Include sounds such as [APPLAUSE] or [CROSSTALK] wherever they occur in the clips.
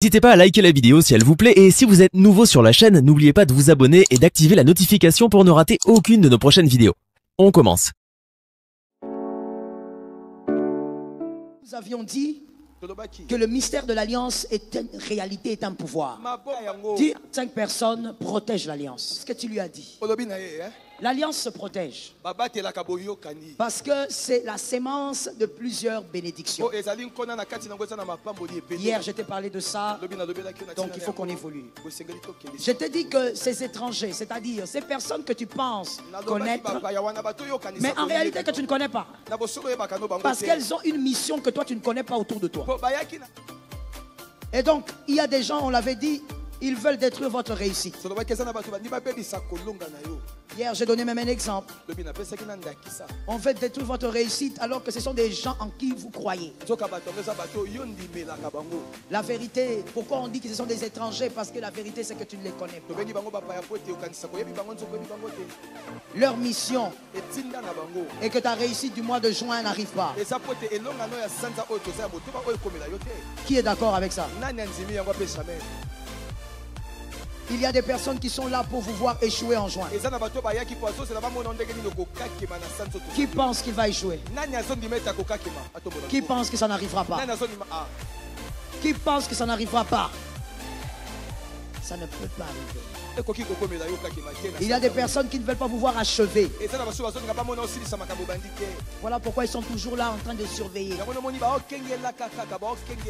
N'hésitez pas à liker la vidéo si elle vous plaît et si vous êtes nouveau sur la chaîne, n'oubliez pas de vous abonner et d'activer la notification pour ne rater aucune de nos prochaines vidéos. On commence. Nous avions dit que le mystère de l'alliance est une réalité, est un pouvoir. yango Dire cinq personnes protègent l'alliance. Ce que tu lui as dit? L'alliance se protège parce que c'est la sémence de plusieurs bénédictions. ebele Hier, je t'ai parlé de ça. Donc, il faut qu'on évolue. Je t'ai dit que ces étrangers, c'est-à-dire ces personnes que tu penses connaître, mais en réalité que tu ne connais pas. Parce qu'elles ont une mission que toi, tu ne connais pas autour de toi. Et donc, il y a des gens, on l'avait dit, ils veulent détruire votre réussite. Hier, j'ai donné même un exemple. On veut détruire votre réussite alors que ce sont des gens en qui vous croyez. La vérité, pourquoi on dit que ce sont des étrangers? Parce que la vérité, c'est que tu ne les connais pas. Leur mission est que ta réussite du mois de juin n'arrive pas. Qui est d'accord avec ça? Il y a des personnes qui sont là pour vous voir échouer en juin. Qui pense qu'il va échouer? Qui pense que ça n'arrivera pas? Ah. Qui pense que ça n'arrivera pas? Ça ne peut pas arriver. Il y a des personnes qui ne veulent pas vous voir achever. Voilà pourquoi ils sont toujours là en train de surveiller.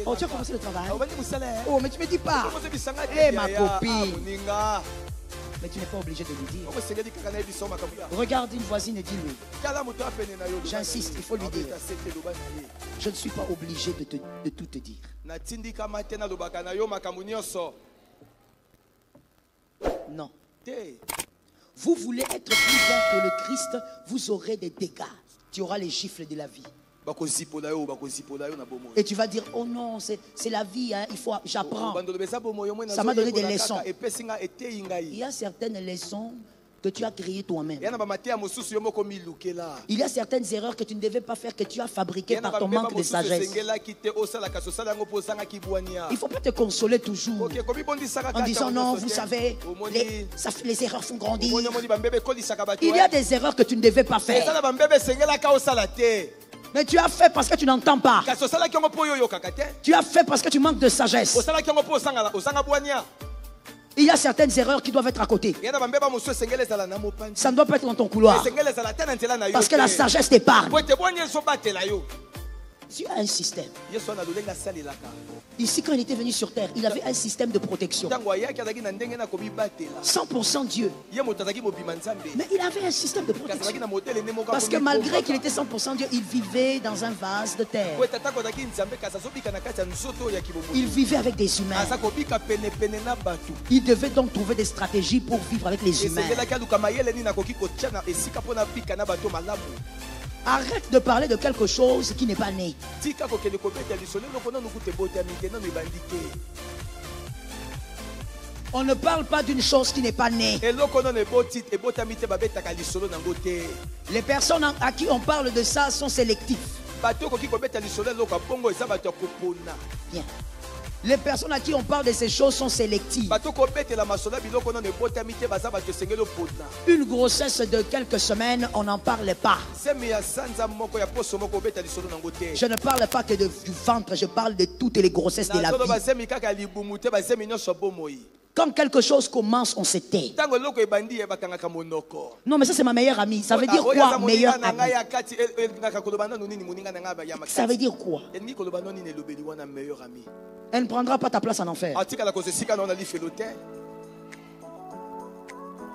Oh, tu as commencé le travail? Mosala Oh, mais tu me dis pas. Eh, ma copine. moninga Mais tu n'es pas obligé de lui dire. Regarde une voisine et dis-lui. J'insiste, il faut lui dire. Je ne suis pas obligé de, te- de tout te dire. natindikama te nalobaka na yo makambo nyonso Non. Vous voulez être plus grand que le Christ, vous aurez des dégâts. Tu auras les gifles de la vie. Et tu vas dire, oh non, c'est la vie, hein, il faut, j'apprends. Ça m'a donné des leçons. Il y a certaines leçons que tu as créées toi-même. Il y a certaines erreurs que tu ne devais pas faire, que tu as fabriquées par ton manque de sagesse. Il ne faut pas te consoler toujours en disant non, vous savez, les, ça les erreurs font grandir. Il y a eh. des erreurs que tu ne devais pas faire. Mais tu as fait parce que tu n'entends pas. Tu as fait parce que tu manques de sagesse. Il y a certaines erreurs qui doivent être à côté. Ça ne doit pas être dans ton couloir. Parce que la sagesse t'épargne. Tu as un système. Ici, quand il était venu sur terre, il avait un système de protection. ntango ayaki azalaki na ndenge na komibatela 100% Dieu. Mais il avait un système de protection. Parce que malgré qu'il était 100% Dieu, il vivait dans un vase de terre. Il vivait avec des humains. Il devait donc trouver des stratégies pour vivre avec les humains. Arrête de parler de quelque chose qui n'est pas né. On ne parle pas d'une chose qui n'est pas née. Les personnes à qui on parle de ça sont kopona Bien. Les personnes à qui on parle de ces choses sont sélectives. Une grossesse de quelques semaines, on n'en parle pas. Je ne parle pas que de- du ventre, je parle de toutes les grossesses de la vie. Quand quelque chose commence, on se tait. monoko Non, mais ça, c'est ma meilleure amie. Ça veut dire Oyo aza quoi, meilleure amie? Ça veut dire quoi? Elle ne prendra pas ta place en enfer. te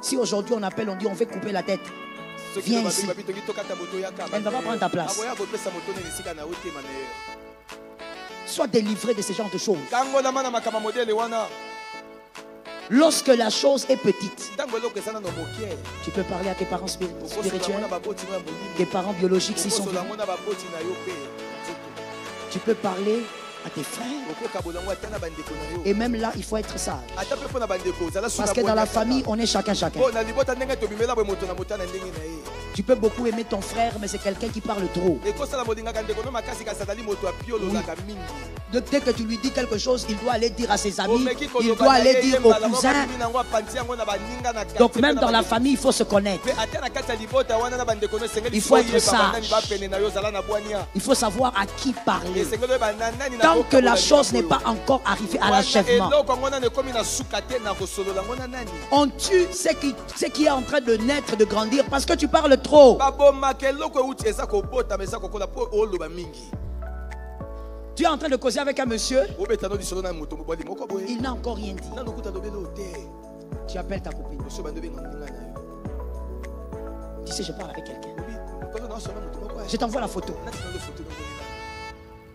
Si aujourd'hui on appelle, on dit on veut couper la tête, Viens ici. Elle ne va pas prendre ta place. meilleur sois délivré de ce genre de choses. Lorsque la chose est petite, tu peux parler à tes parents spirituels, tes parents biologiques s'ils sont mpe Tu peux parler à tes frères. Et même là, il faut être sage. Parce que dans la famille, on est chacun chacun. Tu peux beaucoup aimer ton frère, mais c'est quelqu'un qui parle trop. De- Dès que tu lui dis quelque chose, il doit aller dire à ses amis, il doit aller dire aux cousins. Donc même dans la famille, il faut se connaître. Il faut être sage. Il faut savoir à qui parler. Tant que la chose n'est pas encore arrivée à l'achèvement. On tue ce qui, ce qui est en train de naître, de grandir, parce que tu parles trop. mingi Tu es en train de causer avec un monsieur, il n'a encore rien dit. Tu appelles ta copine. yo Tu sais, je parle avec quelqu'un. Je t'envoie la photo.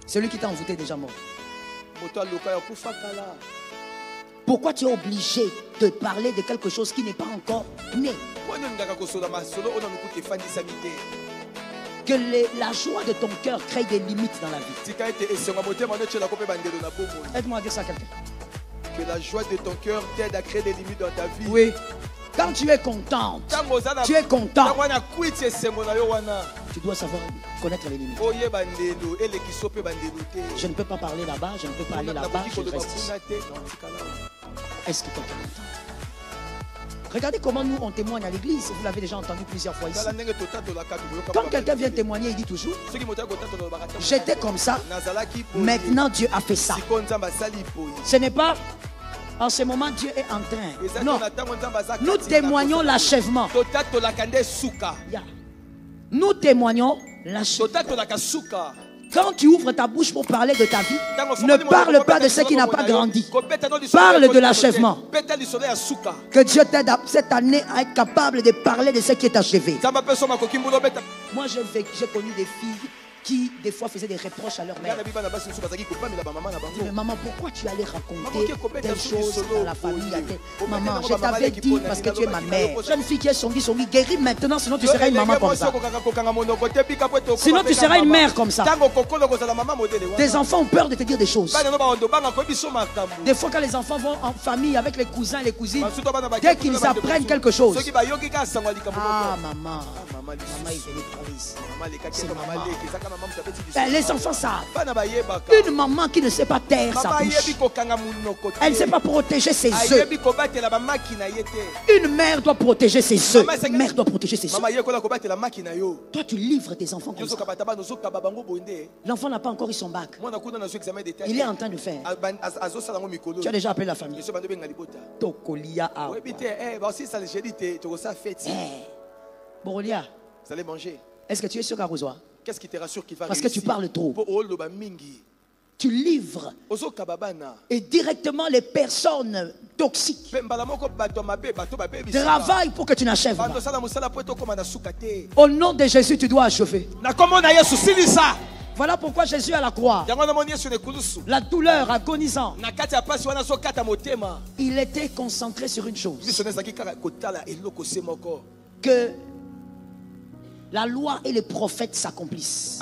Celui qui t'a envoûté est déjà mort. Pourquoi tu es obligé de parler de quelque chose qui n'est pas encore né? Que les- la joie de ton cœur crée des limites dans la vie. Aide-moi à dire ça à quelqu'un. que la joie de ton cœur t'aide à créer des limites dans ta vie Oui. Quand tu es na tu es content, tu dois savoir connaître les limites. Je ne peux pas parler là-bas, je ne peux pas aller là-bas, nakoki je koloba reste ici. Est-ce que Regardez comment nous on témoigne à l'église. Vous l'avez déjà entendu plusieurs fois ici. Quand quelqu'un vient témoigner, il dit toujours J'étais comme ça, maintenant Dieu a fait ça. Ce n'est pas en ce moment Dieu est en train. Non, nous témoignons l'achèvement. Nous témoignons l'achèvement. Quand tu ouvres ta bouche pour parler de ta vie, ne parle pas de ce qui n'a pas grandi. Parle de l'achèvement. Que Dieu t'aide cette année à être capable de parler de ce qui est achevé. Moi, j'ai connu des filles qui, des fois, faisaient des reproches à leur mère. Mais maman, pourquoi tu allais raconter des choses solo, dans la famille à Maman, je t'avais dit parce que tu es ma mère. Jeune fille qui est songi, songi, guéris maintenant, sinon tu seras une maman comme ça. Sinon, tu seras une mère comme ça. Tes enfants ont peur de te dire des choses. so makambo Des fois, quand les enfants vont en famille avec les cousins, les cousines, bakeki, dès qu'ils apprennent quelque chose. Ah, maman, maman, il C'est mama maman. Ben, les enfants savent. Une maman qui ne sait pas taire sa bouche. Elle ne sait pas protéger ses œufs. Une mère doit protéger ses œufs. Une mère doit protéger ses œufs. Toi, tu livres tes enfants comme ça. L'enfant n'a pas encore eu son bac. Il est en train de faire. Tu as déjà appelé la famille. Tokolia a. eh, Eh. Borolia, vous allez manger est-ce que tu es sûr qu'Arrosoir qu'est-ce qui te rassure qu'il va Parce que tu parles trop. Tu livres et directement les personnes toxiques. Travaillent pour que tu n'achèves pas. Au nom de Jésus, tu dois achever. Voilà pourquoi Jésus à la croix, la douleur agonisant, il était concentré sur une chose. Miso la loi et les prophètes s'accomplissent.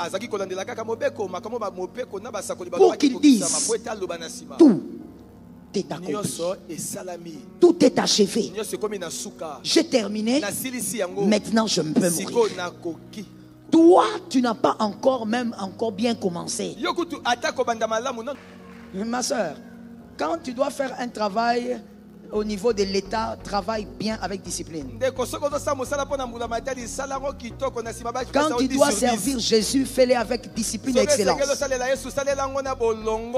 basakoli Pour qu'ils disent Tout est accompli. Tout est achevé. J'ai terminé. Maintenant, je peux mourir. Toi, tu n'as pas encore même encore bien commencé. Ma soeur, quand tu dois faire un travail au niveau de l'État, travaille bien avec discipline. Quand tu dois servir Jésus, fais-le avec discipline et excellence.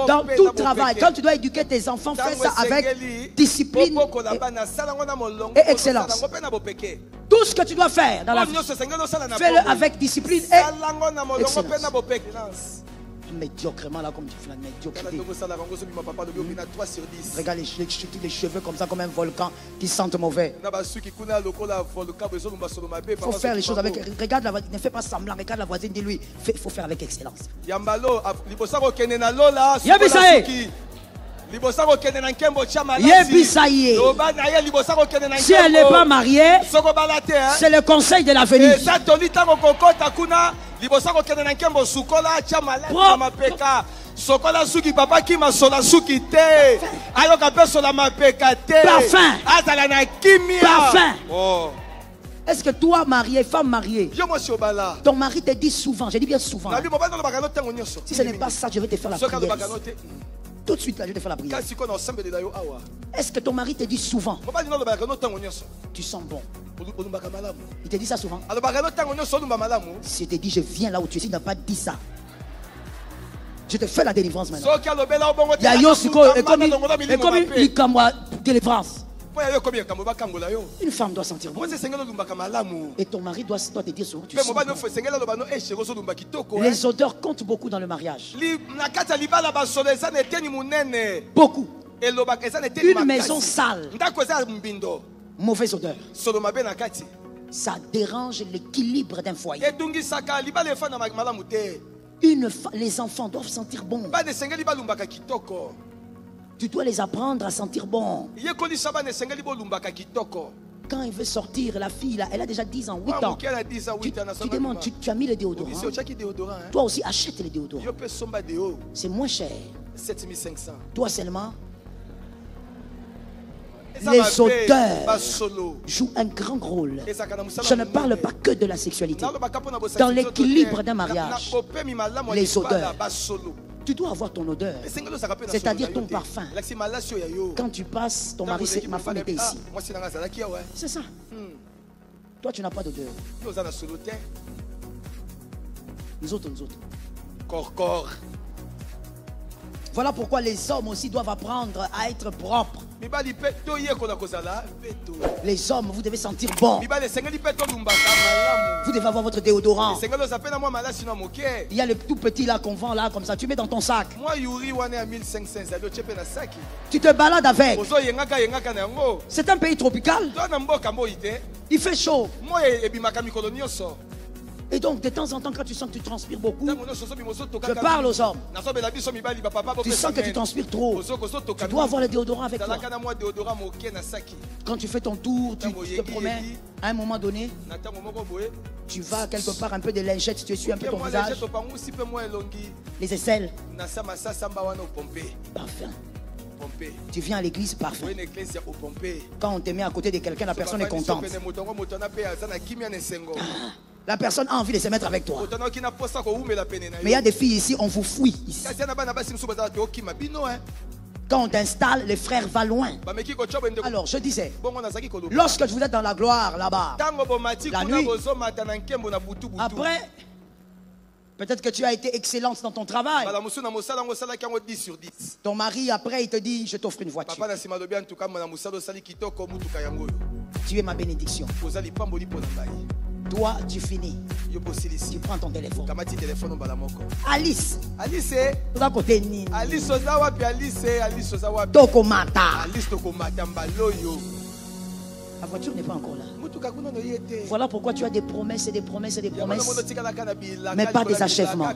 Dans tout travail, quand tu dois éduquer tes enfants, fais ça avec discipline. et- excellence. Tout ce que tu dois faire dans la vie, fais-le avec discipline et excellence. Médiocrement là comme tu fais la médiocrité. ndenge osalaka yango ozobima papa lobi obina 3 sur 10 Regarde les, les- les cheveux comme ça, comme un volcan qui sentent mauvais. Il faut faire les choses avec. Regarde la voisine, ne fais pas semblant. Regarde la voisine, dis-lui. Il faut faire avec excellence. yambalo Yebisa ye. Si elle n'est pas mariée, hein. c'est le conseil de l'avenir. eza toli ntango kokota kuna libosa kokende na nkembo sukola atya mapeka sokola suki papa kima sola suki te ayoka mpe sola mapeka te Parfum. azala na kimia Parfum. Oh. Est-ce que toi, marié, femme mariée, ton mari te dit souvent, je dis bien souvent, si ce n'est pas ça, je vais te faire la prière. Tout de suite, là, je vais te faire la prière. Est-ce que ton mari te dit souvent, tu sens bon Il te dit ça souvent. malamu Si te dis, je viens là où tu es, s'il n'a pas dit ça, je te fais la délivrance maintenant. Il y a et comme il- il- il délivrance. Une femme doit sentir bon. Et ton mari doit, doit te dire tu sens ozolumba kitoko eh. Les odeurs comptent beaucoup dans le mariage. Beaucoup. Une maison sale, mauvaise odeur. Ça dérange l'équilibre d'un foyer. Une les enfants doivent sentir bon. Tu dois les apprendre à sentir bon. Quand il veut sortir, la fille, là, elle a déjà 10 ans, 8 Mwana ans. moke na 10 ans Tu, 8 ans tu demandes, tu, tu as mis le déodorant. hein? Toi aussi, achète le déodorant. C'est moins cher. 7500 Toi seulement, Les mabe, odeurs. basolo joue un grand rôle. Je ne parle pas que de la sexualité. Dans l'équilibre d'un mariage, les basolo Tu dois avoir ton odeur. C'est-à-dire ton parfum. Quand tu passes, ton mari, ma femme était ah, ici. C'est ça. Hmm. Toi, tu n'as pas d'odeur. Nous autres, nous autres. korkor Voilà pourquoi les hommes aussi doivent apprendre à être propres. Les hommes, vous devez sentir bon. Vous devez avoir votre déodorant. Il y a le tout petit là qu'on vend là, comme ça. Tu mets dans ton sac. mwa yuri wana ya 1500 ezali otie mpe na saki Tu te balades avec. C'est un pays tropical. Il fait chaud. Et donc, de temps en temps, quand tu sens que tu transpires beaucoup, je parle aux hommes. Tu sens que tu transpires trop. Tu dois avoir le déodorant avec toi. Quand tu fais ton tour, tu, te promets. À un moment donné, tu vas quelque part un peu de lingette, tu essuies un peu ton visage, les aisselles, pompe Tu viens à l'église, opompe Quand on te met à côté de quelqu'un, la personne est contente. La personne a envie de se mettre avec toi. na Mais il y a des filles ici, on vous fouille. ici. Quand on t'installe, les frères va loin. bende Alors, je disais, lorsque vous êtes dans la gloire là-bas, La nuit. après, peut-être que tu as été excellente dans ton travail. mbala mosusu na mosala yango osalaki yango 10 sur 10 Ton mari, après, il te dit, je t'offre une voiture. Tu es ma bénédiction. Toi, tu finis. Tu prends ton téléphone. Alice, alice. Oza côté nini. Alice oza wapi alice? Alice oza wapi? Tokomata. Alice tokomata mbala oyo la voiture n'est pas encore là. Voilà pourquoi tu as des promesses et des promesses et des promesses. Mais pas des achèvements.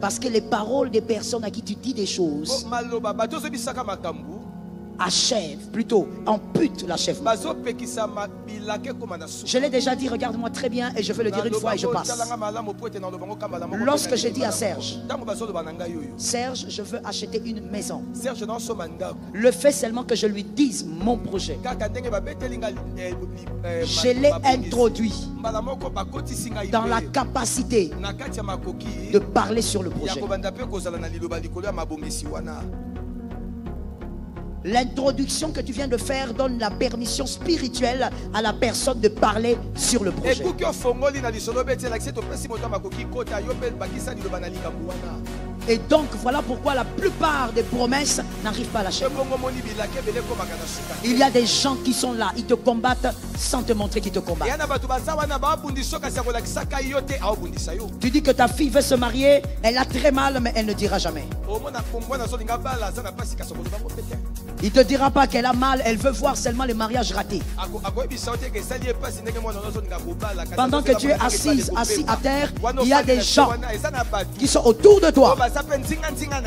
parce que les paroles des personnes à qui tu dis des choses achèvent plutôt amputent l'achèvement je l'ai déjà dit regarde-moi très bien et je vais le dire une fois et je passe. Lorsque j'ai dit à. Serge. Serge je veux acheter une maison. Le fait seulement que je lui dise mon projet. Eh, eh, je l'ai introduit dans la capacité de parler sur le projet L'introduction que tu viens de faire donne la permission spirituelle à la personne de parler sur le projet. Et donc, voilà pourquoi la plupart des promesses n'arrivent pas à la chaîne. Il y a des gens qui sont là, ils te combattent sans te montrer qu'ils te combattent. Tu dis que ta fille veut se marier, elle a très mal, mais elle ne dira jamais. Il ne te dira pas qu'elle a mal, elle veut voir seulement les mariages ratés. Pendant que tu es assise, assis à terre, il y a des gens Qui sont autour de toi,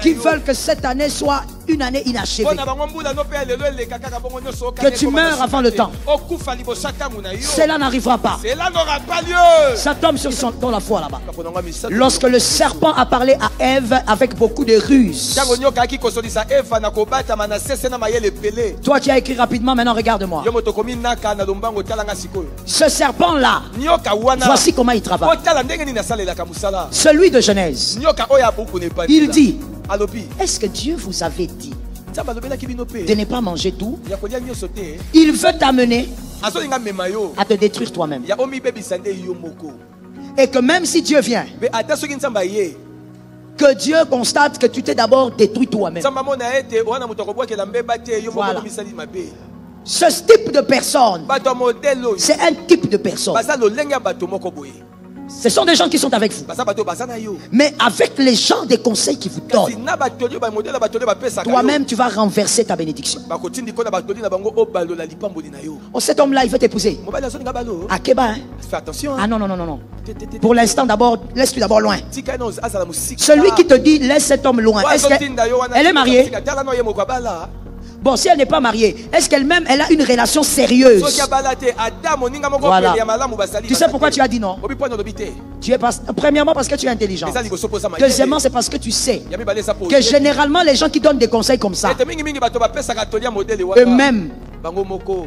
qui veulent que cette année soit une année inachevée. Que tu meurs avant le temps. Cela n'arrivera pas. cela n'aura pas lieu Ça tombe sur son, dans la foi là-bas. Lorsque le serpent a parlé à Ève avec beaucoup de ruses. Toi qui as écrit rapidement, maintenant regarde-moi. Ce serpent-là, voici comment il travaille. Celui de Genèse, il dit, est-ce que Dieu vous avait dit de ne pas manger tout? Il veut t'amener à te détruire toi-même. Et que même si Dieu vient, que Dieu constate que tu t'es d'abord détruit toi-même. Voilà. Ce type de personne, c'est un type de personne. Ce sont des gens qui sont avec vous. Mais avec les gens des conseils qui vous donnent, toi-même, tu vas renverser ta bénédiction. Oh, cet homme-là, il veut t'épouser. Kéba, hein fais attention Ah hein. non, non, non, non, non. Pour l'instant, d'abord, laisse-lui d'abord loin. Celui qui te dit, laisse cet homme loin. Est-ce qu'elle est mariée? Bon, si elle n'est pas mariée, est-ce qu'elle-même, elle a une relation sérieuse Voilà. Tu sais pourquoi tu as dit non tu es pas... Premièrement, parce que tu es intelligent. Deuxièmement, c'est parce que tu sais que généralement, les gens qui donnent des conseils comme ça, eux-mêmes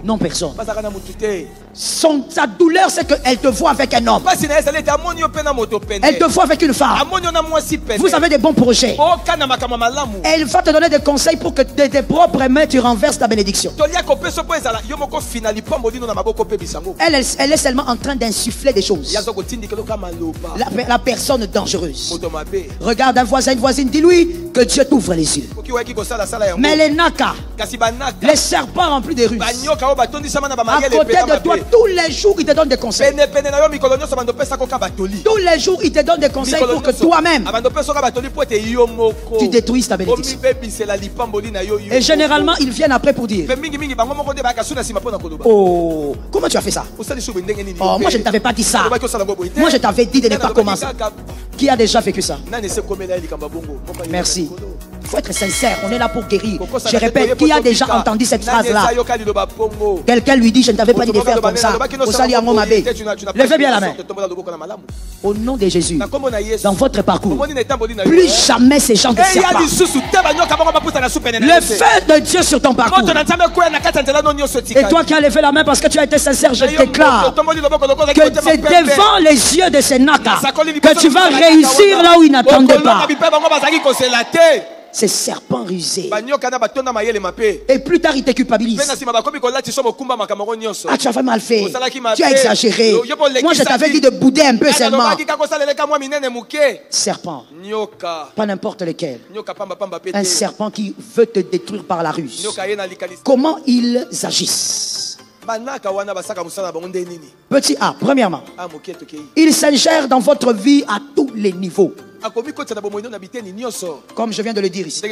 n'ont personne. Son, sa douleur, c'est qu'elle te voit avec un homme. Elle te voit avec une femme. Vous avez des bons projets. Elle va te donner des conseils pour que tes propres mains, tu renverses ta bénédiction. Elle, elle, elle est seulement en train d'insuffler des choses. La, la personne dangereuse. Regarde un voisin, une voisine, dis-lui que Dieu t'ouvre les yeux. Mais les naka, les serpents remplis de ruses, à côté de toi, tous les jours, ils te donnent des conseils. Tous les jours, ils te donnent des conseils pour que toi-même, moko tu détruises ta bénédiction. Et généralement, ils viennent après pour dire. Oh, comment tu as fait ça? Oh, moi je ne t'avais pas dit ça. Moi je t'avais dit de ne pas commencer. Qui a déjà vécu ça? Merci. Il faut être sincère, on est là pour guérir. Je répète, qui a déjà entendu cette phrase-là? Quelqu'un lui dit, je ne t'avais pas dit de faire comme ça. Levez bien la main. Au nom de Jésus, dans votre parcours, plus jamais ces gens su pene na Le feu de Dieu sur ton parcours. Et toi qui as levé la main parce que tu as été sincère, je déclare que c'est devant les yeux de ces naka Nasakoli liboso que tu vas réussir là où ils n'attendaient pas. Ces serpents rusés. Et plus tard, ils te culpabilisent. Ah, tu as vraiment mal fait. Tu as exagéré. Moi, je t'avais dit de bouder un peu seulement. Serpent, pas n'importe lequel. Un serpent qui veut te détruire par la ruse. Comment ils agissent? Petit A, premièrement, a moke tokei ils s'ingèrent dans votre vie à tous les niveaux. Comme je viens de le dire ici.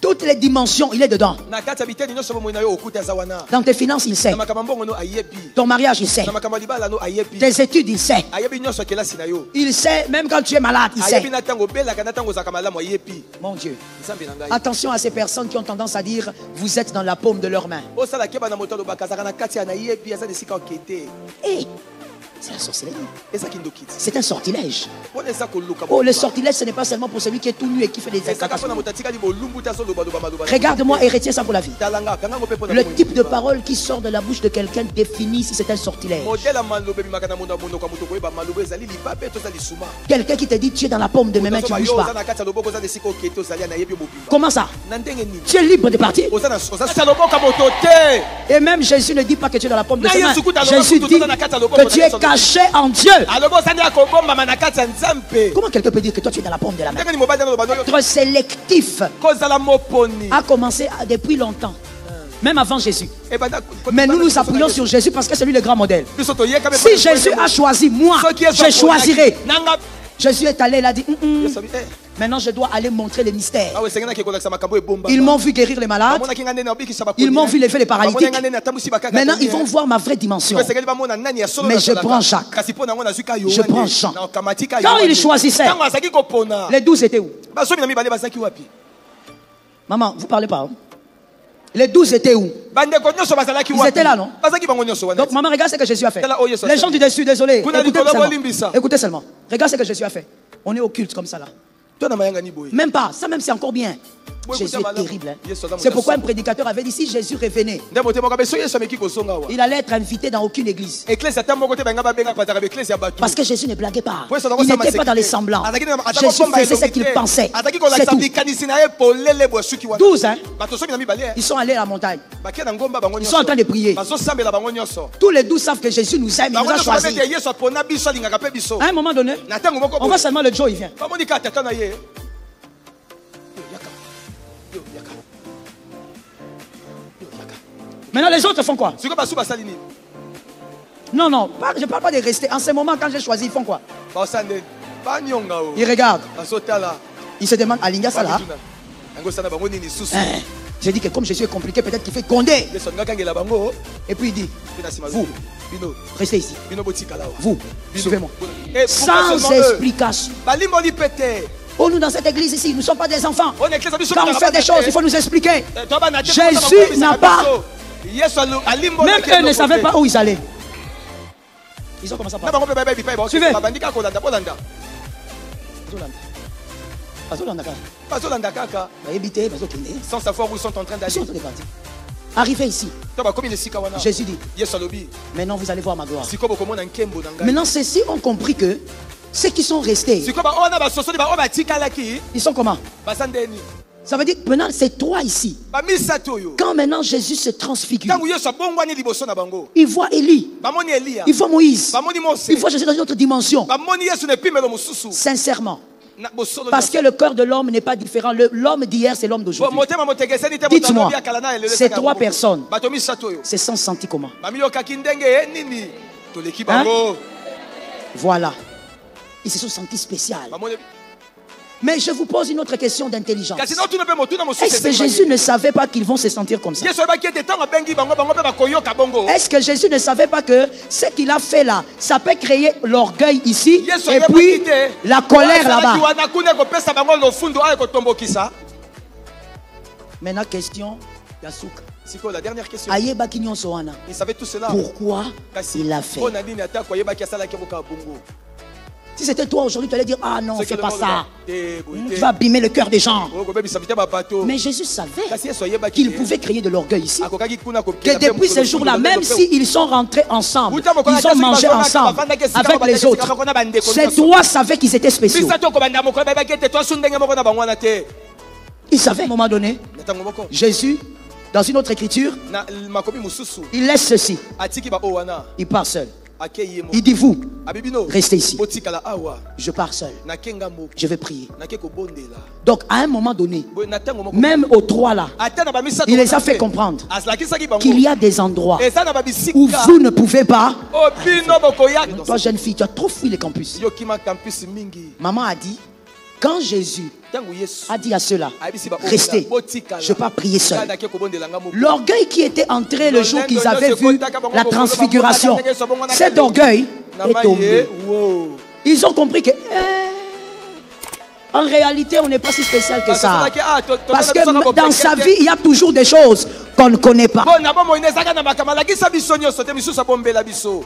Toutes les dimensions, il est dedans. Dans tes finances, il sait. Ton mariage, il sait. Tes études, il sait. Il sait, même quand tu es malade, il sait. Mon Dieu. Attention à ces personnes qui ont tendance à dire vous êtes dans la paume de leurs mains. C'est la sorcellerie. C'est un sortilège. Oh, le sortilège, ce n'est pas seulement pour celui qui est tout nu et qui fait des na Regarde-moi et retiens ça pour la vie. Le type de parole qui sort de la bouche de quelqu'un définit si c'est un sortilège. Quelqu'un qui te dit tu es dans la paume de mes mains, tu ne bouges pas. Comment ça? Tu es libre de partir? Et même Jésus ne dit pas que tu es dans la paume de ses mains. Jésus dit que tu es caché en Dieu. Comment quelqu'un peut dire que toi tu es dans la paume de la main? Être sélectif a commencé à- depuis longtemps. Même avant Jésus. Ebanda- Mais nous nous appuyons sur Jésus parce que c'est lui le grand modèle. Si Jésus a choisi moi, je choisirai. Jésus est allé, il a dit, abi, eh, maintenant je dois aller montrer les mystères. ebomba Ils m'ont vu guérir les malades. Ils m'ont vu lever les paralytiques. Maintenant, te, ils vont voir ma vraie dimension. Mais je prends Jacques. Je prends Jean. Quand Yohane. il choisissait, Ntango azalaki kopona Les douze étaient où? Wapi Maman, vous parlez pas. hein? Les douze étaient où? Ils étaient là, non? Donc, maman, regarde ce que Jésus a fait. Ça Les gens du dessus, désolé. Écoutez seulement. Écoutez seulement. Regarde ce que Jésus a fait. On est au culte comme ça là. Même pas. Ça même, c'est encore bien. Jésus est terrible. hein. C'est pourquoi un prédicateur avait dit si Jésus revenait, il allait être invité dans aucune église. Parce que Jésus ne blaguait pas. Il n'était pas dans les semblants. Jésus faisait ce qu'il pensait. tout. likanisi na ye polele boye suki wana 12, hein. mibale Ils sont allés à la montagne. Ils sont en train de prier. Tous les douze savent que Jésus nous aime, il nous a choisis. À un moment donné, on voit seulement le Joe, il vient. Maintenant, les autres font quoi? Non, non, pas- je ne parle pas de rester. En ce moment, quand j'ai choisi, ils font quoi? Ils regardent. Ils se demandent, Alinga Salah Hein? J'ai dit que comme Jésus est compliqué, peut-être qu'il fait condé. Et puis il dit, Vous. restez ici. Vous, suivez-moi. Eh, Sans explication. te Oh, nous, dans cette église ici, nous ne sommes pas des enfants. Quand on fait des choses, il faut nous expliquer. Jésus n'a pas- Même eux ne savaient pas où ils allaient. Ils ont commencé à parler. Suivez. sans savoir où ils sont en train Ils sont en d'aller train de partir. Arrivé ici, wana Jésus dit, maintenant vous allez voir ma gloire. Maintenant, ceux-ci ont compris que ceux qui sont restés, baoyo batikalaki ils sont comment? Ça veut dire que maintenant, c'est toi ici. oyo. Quand maintenant Jésus se transfigure, il voit Élie, eliya il voit Moïse, mose. Il voit Jésus dans une autre dimension. Sincèrement. Parce que le cœur de l'homme n'est pas différent. L'homme d'hier, c'est l'homme d'aujourd'hui. Dites-moi, ces trois personnes, bato misato oyo. C'est sans senti comment Voilà. Ils se sont sentis spéciaux. Mais je vous pose une autre question d'intelligence. Est-ce que Jésus ne savait pas qu'ils vont se sentir comme ça? Est-ce que Jésus ne savait pas que ce qu'il a fait là, ça peut créer l'orgueil ici et puis la colère là-bas? Maintenant, question Yasuka. la dernière question? Il savait tout cela. Pourquoi il a fait Si c'était toi aujourd'hui, tu allais dire Ah non, fais pas ça. Tu vas abîmer le cœur des gens. Mais Jésus savait kasi yesu ayebaki qu'il te, pouvait créer de l'orgueil ici. Que depuis ce jour-là, même s'ils sont rentrés ensemble, ils ont mangé ensemble avec les autres. Ces trois savaient qu'ils étaient spéciaux. Ils savaient à un moment donné, Jésus, dans une autre écriture, il laisse ceci. Il part seul. Il dit Vous, Restez ici. je pars seul. Je vais prier. Donc, à un moment donné, même aux trois là, il les a fait comprendre bango qu'il y a des endroits où vous ne pouvez pas. bokoyaki Toi, jeune fille, tu as trop fui les campus. Maman a dit Quand Jésus a dit à ceux-là Restez, je ne vais pas prier seul. L'orgueil qui était entré le jour qu'ils avaient vu la transfiguration, cet orgueil est tombé. Ils ont compris que, eh, en réalité, on n'est pas si spécial que ça. Ah, Parce que dans sa vie, il y a toujours des choses qu'on ne connaît pas.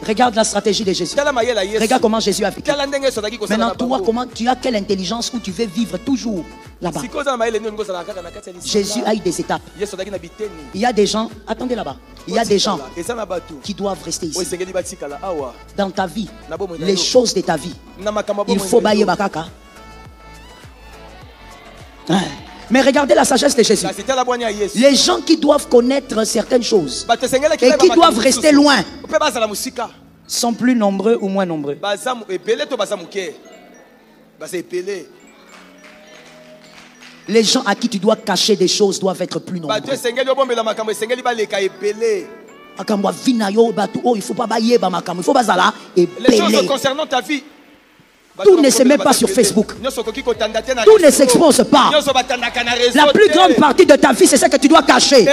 Regarde la stratégie de Jésus. Regarde comment Jésus a vécu. Maintenant, na toi, comment tu as quelle intelligence où tu veux vivre toujours là-bas? Jésus a eu des étapes. Il y a des gens, attendez là-bas, il y a des gens qui doivent rester ici. awa Dans ta vie, les choses de ta vie, il faut bailler bakaka. Hein. Mais regardez la sagesse de Jésus. Les gens qui doivent connaître certaines choses esengelaki et qui doivent rester loin sont plus nombreux ou moins nombreux. baza ebele Les gens à qui tu dois cacher des choses doivent être plus nombreux. il faut pas il faut les choses ebele concernant ta vie Tout ne se met pas sur Facebook. Tout ne s'expose pas. La plus grande partie de ta vie, c'est ce que tu dois cacher.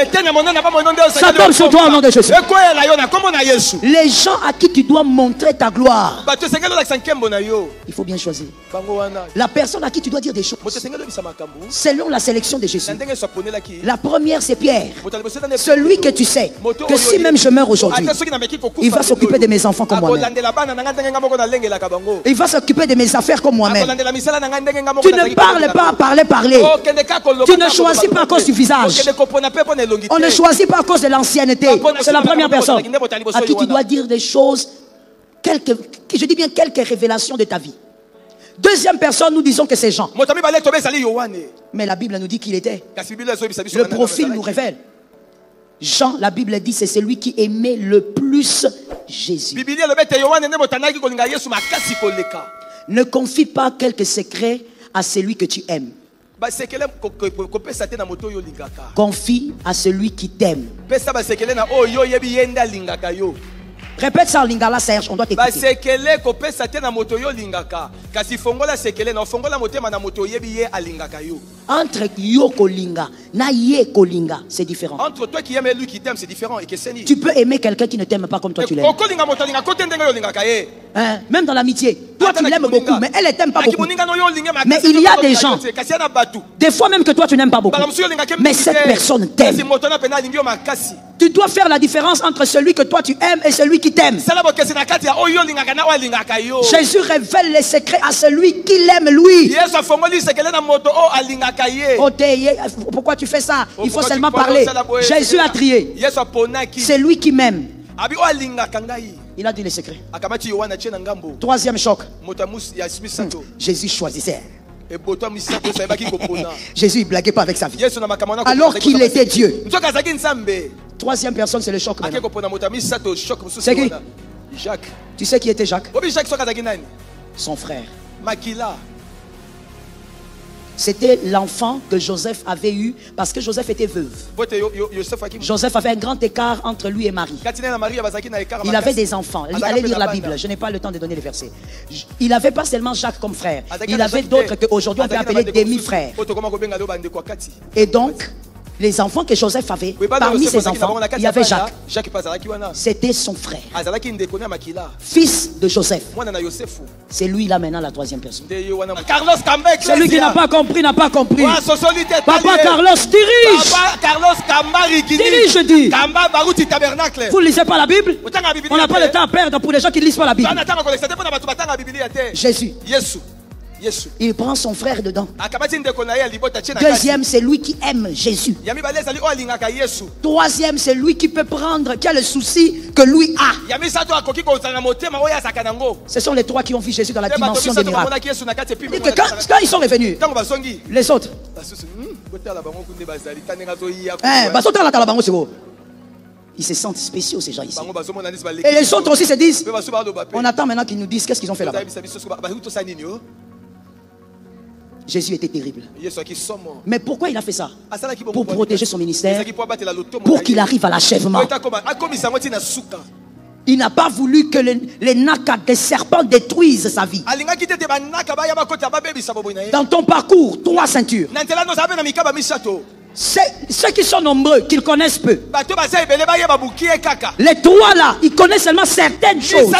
Ça tombe sur toi au nom de Jésus. Les gens à qui tu dois montrer ta gloire, il faut bien choisir. La personne à qui tu dois dire des choses, selon la sélection de Jésus. La première, c'est Pierre. Celui que tu sais que si même je meurs aujourd'hui, il va s'occuper de mes enfants comme moi-même. Il va s'occuper de mes affaires comme moi-même. Tu ne parles pas, parler, parler. Tu ne choisis pas à cause du visage. On ne choisit pas à cause de l'ancienneté. C'est la première personne à qui tu dois dire des choses, quelques, je dis bien quelques révélations de ta vie. Deuxième personne, nous disons que c'est Jean. Mais la Bible nous dit qu'il était. Le profil nous révèle. Jean, la Bible dit, c'est celui qui aimait le plus Jésus. Ne confie pas quelques secrets à celui que tu aimes. Confie à celui qui t'aime. Répète ça en lingala Serge, on doit t'écouter. Entre yo kolinga na ye kolinga, c'est différent. entre toi qui aime et lui qui t'aime c'est différent Tu peux aimer quelqu'un qui ne t'aime pas comme toi tu l'aimes. Hein? Même dans l'amitié. Toi tu l'aimes beaucoup, mais elle ne t'aime pas beaucoup. Mais il y a des gens- Des fois même que toi tu n'aimes pas beaucoup. Yo olingaka Mais cette te. personne t'aime. yo makasi Tu dois faire la différence entre celui que toi tu aimes et celui qui t'aime. Jésus révèle les secrets à celui qui l'aime lui. Oh, ye- pourquoi tu fais ça? Oh, Il faut seulement parler. boye, Jésus a trié. C'est lui qui m'aime. Il a dit les secrets. Troisième choc. misato Jésus choisissait. [LAUGHS] Jésus ne blaguait pas avec sa vie. Alors qu'il était Dieu. Troisième personne, c'est le choc. C'est qui? Jacques Tu sais qui était Jacques? Son frère. makila C'était l'enfant que Joseph avait eu parce que Joseph était veuve. Joseph avait un grand écart entre lui et Marie. Il avait des enfants. Allez lire la Bible. Je n'ai pas le temps de donner les versets. Il n'avait pas seulement Jacques comme frère. Il avait d'autres qu'aujourd'hui on peut appeler demi-frères. Et donc, les enfants que Joseph avait, parmi ses enfants, il y avait Jacques. C'était son frère, fils de Joseph. C'est lui là maintenant la troisième personne. carlos Celui qui n'a pas compris n'a pas compris. Papa. Carlos, dirige. Papa carlos Dirige, je dis. Vous ne lisez pas la Bible On n'a pas le temps à perdre pour les gens qui ne lisent pas la Bible. Jésus, il prend son frère dedans. Deuxième, c'est lui qui aime Jésus. Troisième, c'est lui qui peut prendre, qui a le souci que lui a. Ce sont les trois qui ont vu Jésus dans la bato dimension des miracles. que quand, quand ils sont revenus, les autres, "Hmm, hein, beau. ils se sentent spéciaux ces gens ici. Et les autres aussi se disent, on attend maintenant qu'ils nous disent qu'est-ce qu'ils ont fait là-bas. Jésus était terrible. Mais pourquoi il a fait ça? Pour protéger son ministère, pour qu'il arrive à l'achèvement. Il n'a pas voulu que les, les nakas des serpents détruisent sa vie. Dans ton parcours, trois ceintures. Ceux qui sont nombreux, qu'ils connaissent peu. Les trois là, ils connaissent seulement certaines choses.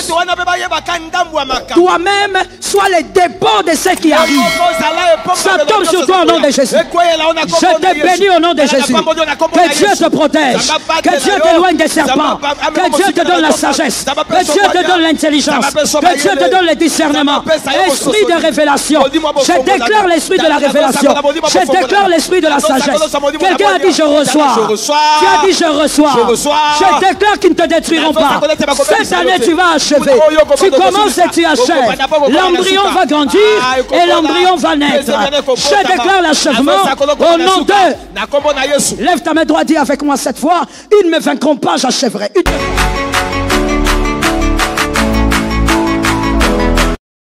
Toi-même, sois le dépôt de ce qui arrive. Okozala epoma Ça tombe sur toi au nom de Jésus. Je te bénis au nom de Jésus. Que Dieu te protège. Que Dieu t'éloigne des serpents. Que Dieu te donne la sagesse. Que Dieu te donne l'intelligence. Que Dieu te donne le discernement. Zamba pesa yo Esprit de révélation. Je déclare l'esprit de la révélation. Je déclare l'esprit de la sagesse. Quelqu'un a dit je reçois. Je reçois. Tu as dit je reçois. Je reçois. Je déclare qu'ils ne te détruiront pas. Cette année tu vas achever. Oh, Tu commences et tu achèves. L'embryon va grandir Ah, et l'embryon va naître. Je déclare l'achèvement au nom de Lève ta main droite, dis avec moi cette fois, ils ne me vaincront pas, j'achèverai.